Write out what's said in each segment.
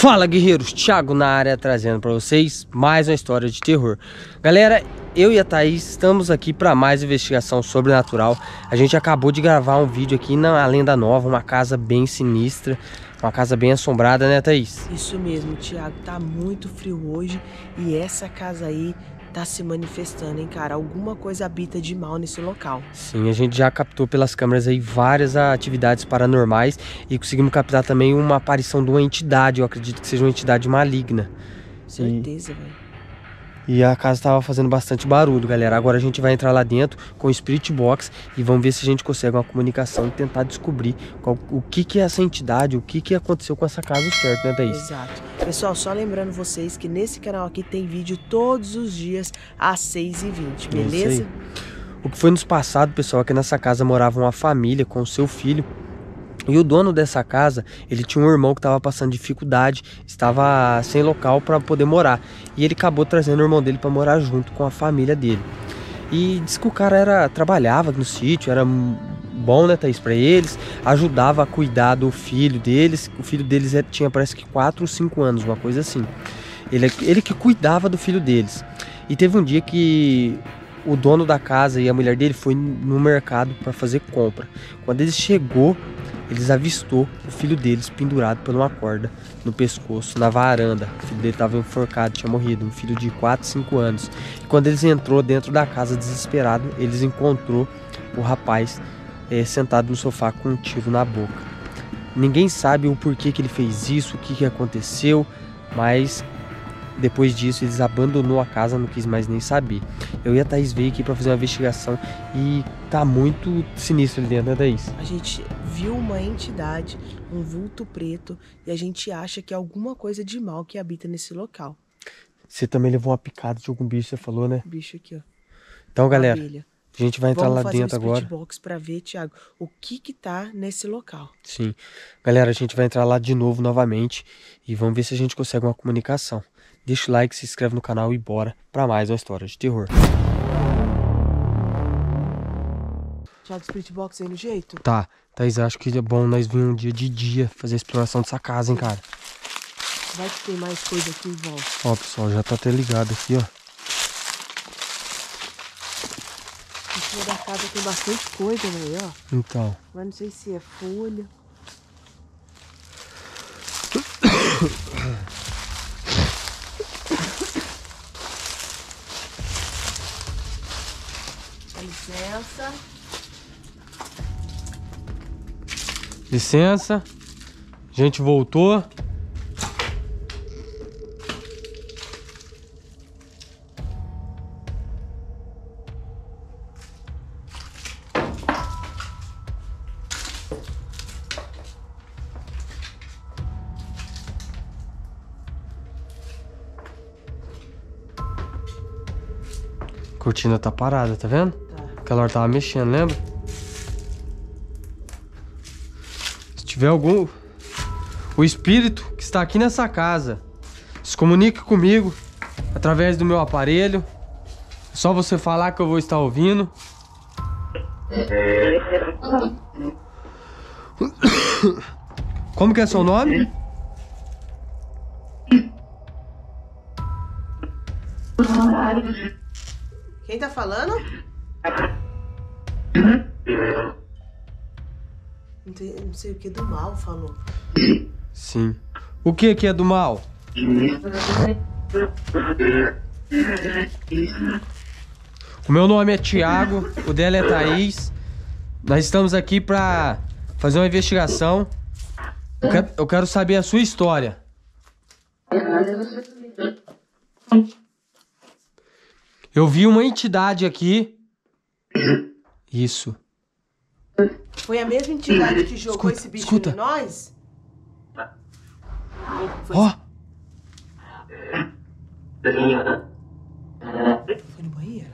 Fala guerreiros, Thiago na área trazendo para vocês mais uma história de terror. Galera, eu e a Thaís estamos aqui para mais investigação sobrenatural. A gente acabou de gravar um vídeo aqui na Lenda Nova, uma casa bem sinistra Uma casa bem assombrada, né Thaís? Isso mesmo, Thiago, tá muito frio hoje E essa casa aí tá se manifestando, hein, cara? Alguma coisa habita de mal nesse local. Sim, a gente já captou pelas câmeras aí várias atividades paranormais e conseguimos captar também uma aparição de uma entidade, eu acredito que seja uma entidade maligna. Certeza, velho. E a casa estava fazendo bastante barulho, galera. Agora a gente vai entrar lá dentro com o Spirit Box e vamos ver se a gente consegue uma comunicação e tentar descobrir qual, o que, que é essa entidade, o que, que aconteceu com essa casa certo, né, Thaís? Exato. Pessoal, só lembrando vocês que nesse canal aqui tem vídeo todos os dias às 6h20, beleza? O que foi nos passado, pessoal, é que nessa casa morava uma família com o seu filho e o dono dessa casa, ele tinha um irmão que estava passando dificuldade, estava sem local para poder morar. E ele acabou trazendo o irmão dele para morar junto com a família dele. E disse que o cara era trabalhava no sítio, era bom, né, Thaís, para eles, ajudava a cuidar do filho deles. O filho deles é, tinha parece que 4 ou 5 anos, uma coisa assim. Ele, ele que cuidava do filho deles. E teve um dia que o dono da casa e a mulher dele foi no mercado para fazer compra. Quando ele chegou, eles avistou o filho deles pendurado por uma corda no pescoço, na varanda. O filho dele estava enforcado, tinha morrido, um filho de 4, 5 anos. E quando eles entrou dentro da casa desesperado, eles encontrou o rapaz é, sentado no sofá com um tiro na boca. Ninguém sabe o porquê que ele fez isso, o que, que aconteceu, mas depois disso, eles abandonou a casa, não quis mais nem saber. Eu e a Thaís veio aqui para fazer uma investigação e tá muito sinistro ali dentro, né, Thaís? A gente viu uma entidade, um vulto preto, e a gente acha que é alguma coisa de mal que habita nesse local. Você também levou uma picada de algum bicho, você falou, né? Bicho aqui, ó. Então, galera, a gente vai entrar Vamos lá dentro um agora. box para ver, Thiago, o que que tá nesse local. Sim. Galera, a gente vai entrar lá de novo, novamente, e vamos ver se a gente consegue uma comunicação. Deixa o like, se inscreve no canal e bora para mais uma história de terror. Thiago, Spirit Box aí no jeito? Tá. Thaís, acho que é bom nós vir um dia de dia fazer a exploração dessa casa, hein, cara. Vai que tem mais coisa aqui em volta. Ó, pessoal, já tá até ligado aqui, ó. Em cima da casa tem bastante coisa, né, ó. Então. Mas não sei se é folha. licença. Licença. A gente voltou. cortina tá parada, tá vendo? Tá. Aquela hora tava mexendo, lembra? Tiver algum... O espírito que está aqui nessa casa, se comunique comigo através do meu aparelho. É só você falar que eu vou estar ouvindo. Como que é seu nome? Quem tá falando? Não, sei o que do mal falou. Sim. O que que é do mal? O meu nome é Thiago, o dela é Thaís. Nós estamos aqui pra fazer uma investigação. Eu eu quero saber a sua história. Eu vi uma entidade aqui. Isso. Foi a mesma entidade que jogou escuta, esse bicho escuta. em nós? Ó. Oh. Foi no banheiro?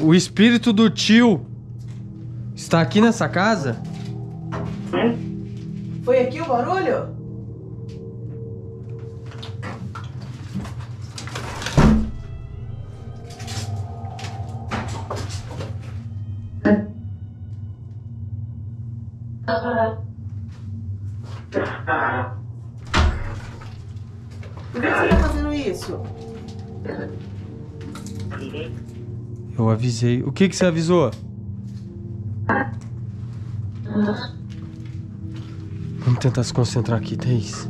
O, o espírito do tio Está aqui nessa casa? Foi Viu o barulho? Por que você tá fazendo isso? Eu avisei. O que que você avisou? Ah. Vamos tentar se concentrar aqui, Thaís.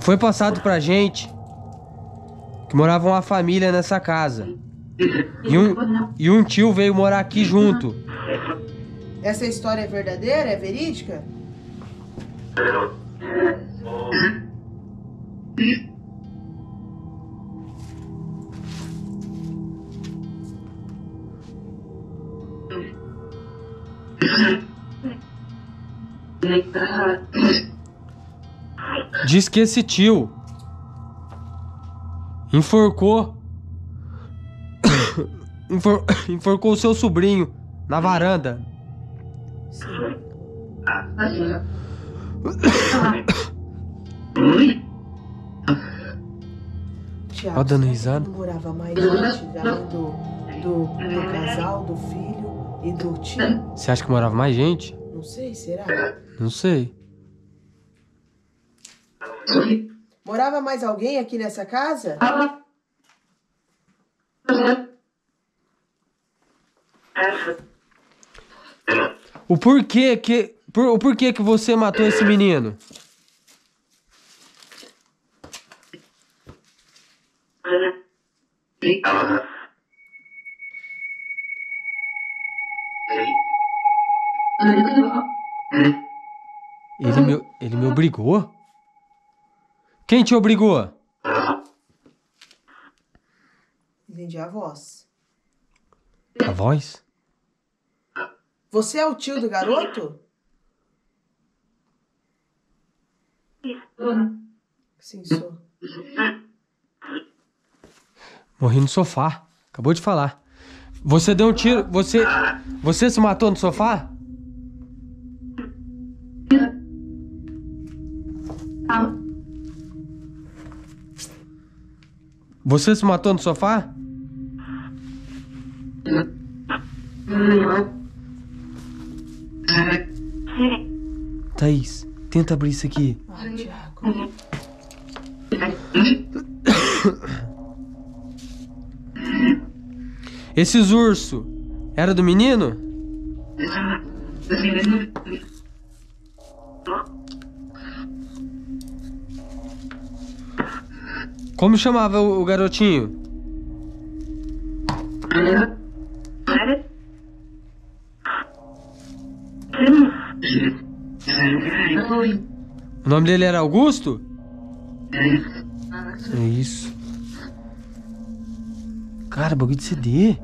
Foi passado pra gente que morava uma família nessa casa. E um, e um tio veio morar aqui junto. Essa história é verdadeira? É verídica? Diz que esse tio enforcou. enfor- enforcou o seu sobrinho na varanda. Sim. Tiago, Ó, dando risada. morava mais gente além do, do, do casal, do filho e do tio? Você acha que morava mais gente? Não sei, será? Não sei. Morava mais alguém aqui nessa casa? O porquê que. Por, o porquê que você matou esse menino? Ele me, ele me obrigou? Quem te obrigou? Entendi a voz. A voz? Você é o tio do garoto? Sim, sou. Morri no sofá. Acabou de falar. Você deu um tiro. Você. Você se matou no sofá? Você se matou no sofá? Thaís, tenta abrir isso aqui. Ah, Tiago. Esses urso era do menino? Como chamava o, o garotinho? O nome dele era Augusto? É isso. Cara, bagulho de CD.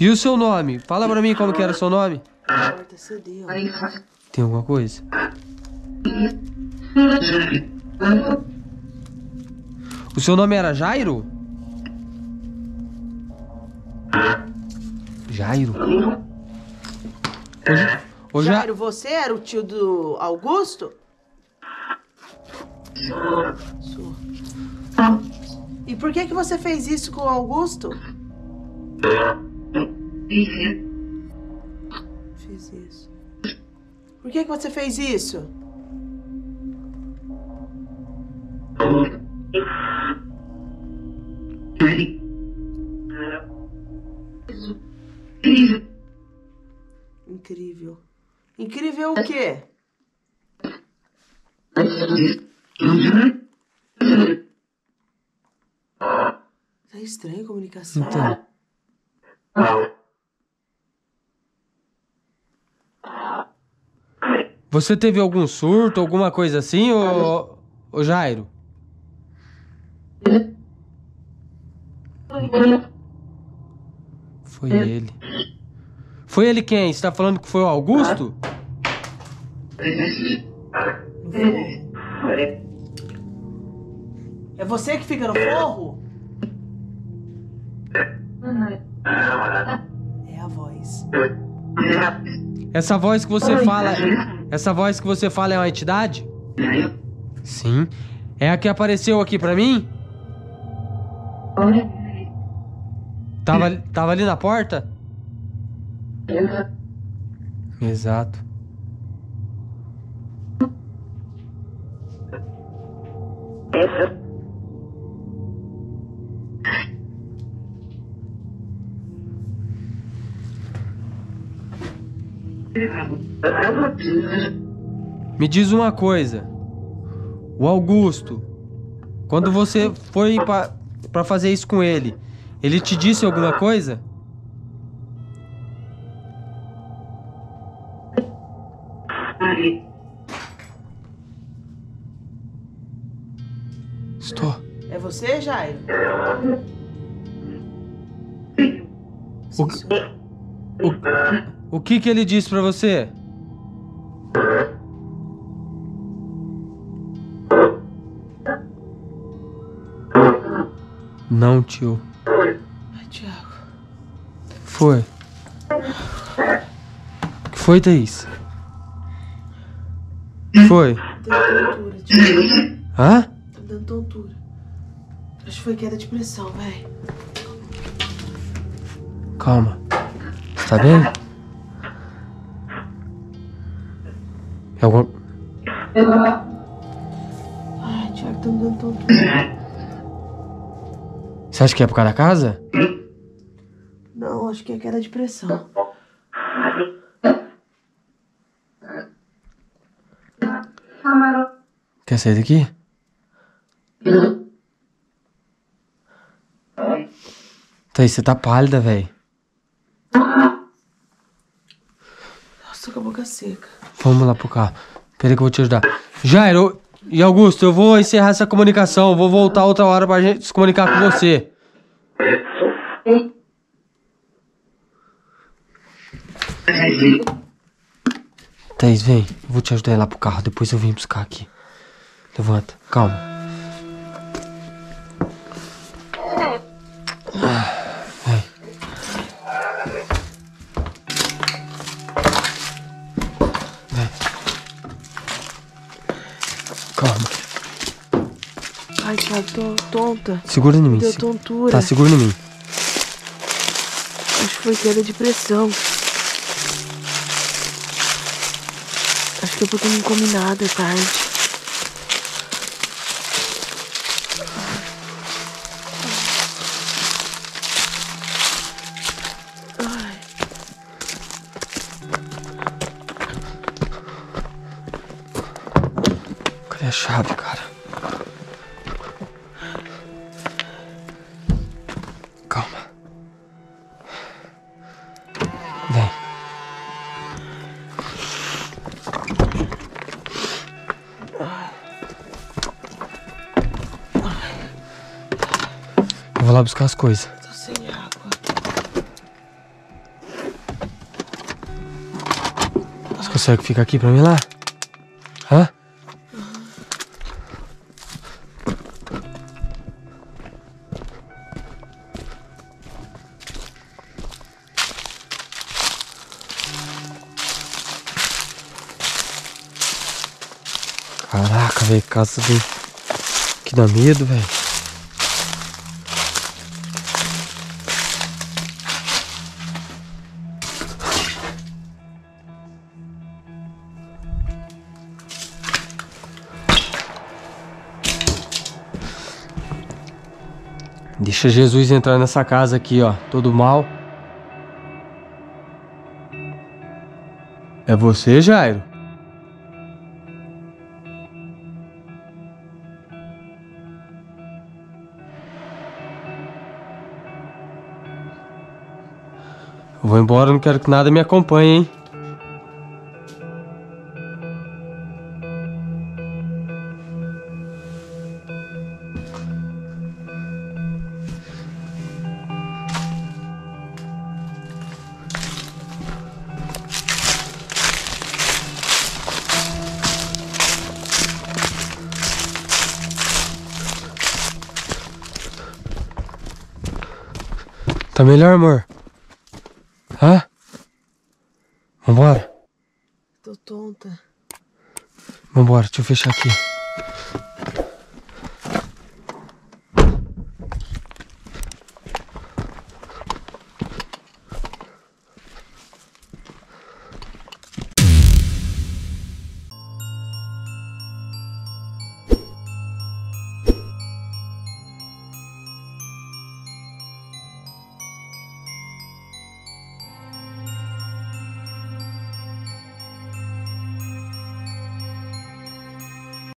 E o seu nome? Fala pra mim como que era o seu nome. Tem alguma coisa? O seu nome era Jairo? Jairo? Ja- Jairo, você era o tio do Augusto? E por que que você fez isso com o Augusto? Fiz isso. Por que que você fez isso? Incrível. Incrível o quê? Tá estranha a comunicação. Então. Você teve algum surto, alguma coisa assim, ô, ô Jairo? Foi ele. Foi ele quem? Você tá falando que foi o Augusto? É você que fica no forro? É a voz. Essa voz que você fala, essa voz que você fala é uma entidade? Sim. É a que apareceu aqui pra mim? Tava, tava ali na porta? Exato. Me diz uma coisa. O Augusto, quando você foi para fazer isso com ele, ele te disse alguma coisa? Estou. É você, Jair? O, o, o que que ele disse para você? Não, tio. Ai, Thiago. Foi. O que foi, Thaís? Foi. Tontura, Thiago. Hã? Tá dando tontura. Acho que foi queda de pressão, véi. Calma. Você tá bem? É alguma... Ai, Thiago, tá me dando tontura. Você acha que é por causa da casa? Não, acho que é queda de pressão. Quer sair daqui? Thaís, você tá pálida, velho. Nossa, tô com a boca seca. Vamos lá pro carro. Peraí que eu vou te ajudar. Jairo e Augusto, eu vou encerrar essa comunicação. Vou voltar outra hora pra gente se comunicar com você. Thaís, vem. Eu vou te ajudar a ir lá pro carro. Depois eu vim buscar aqui. Levanta. Calma. Vem. Vem. Calma. Ai, Thiago, tô tonta. Segura em mim. Deu tontura. Tá, segura em mim. Acho que foi queda de pressão. Eu não comi nada à tarde. Lá buscar as coisas. tô sem água. Você consegue ficar aqui pra mim lá? Hã? Caraca, velho, casa do... Que dá medo, velho. Deixa Jesus entrar nessa casa aqui, ó. Todo mal. É você, Jairo? Eu vou embora, não quero que nada me acompanhe, hein? Tá melhor, amor? Hã? Vambora? Tô tonta. Vambora, deixa eu fechar aqui.